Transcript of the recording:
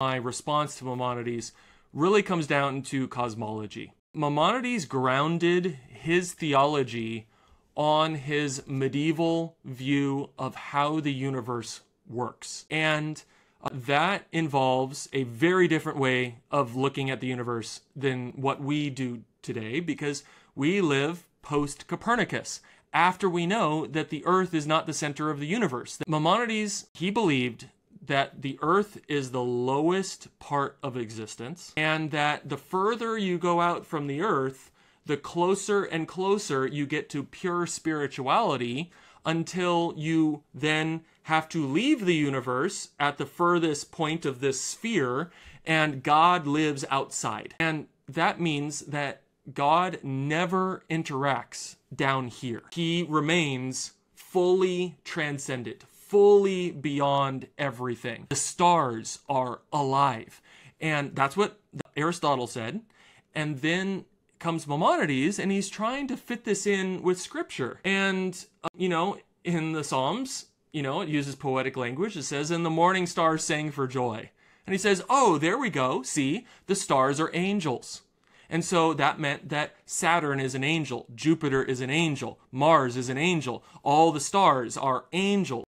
My response to Maimonides really comes down to cosmology. Maimonides grounded his theology on his medieval view of how the universe works. And uh, that involves a very different way of looking at the universe than what we do today because we live post Copernicus after we know that the earth is not the center of the universe. Maimonides, he believed that the earth is the lowest part of existence and that the further you go out from the earth, the closer and closer you get to pure spirituality until you then have to leave the universe at the furthest point of this sphere and God lives outside. And that means that God never interacts down here. He remains fully transcendent, fully beyond everything. The stars are alive. And that's what Aristotle said. And then comes Maimonides and he's trying to fit this in with scripture. And, uh, you know, in the Psalms, you know, it uses poetic language. It says, And the morning stars sang for joy. And he says, Oh, there we go. See, the stars are angels. And so that meant that Saturn is an angel, Jupiter is an angel, Mars is an angel, all the stars are angels.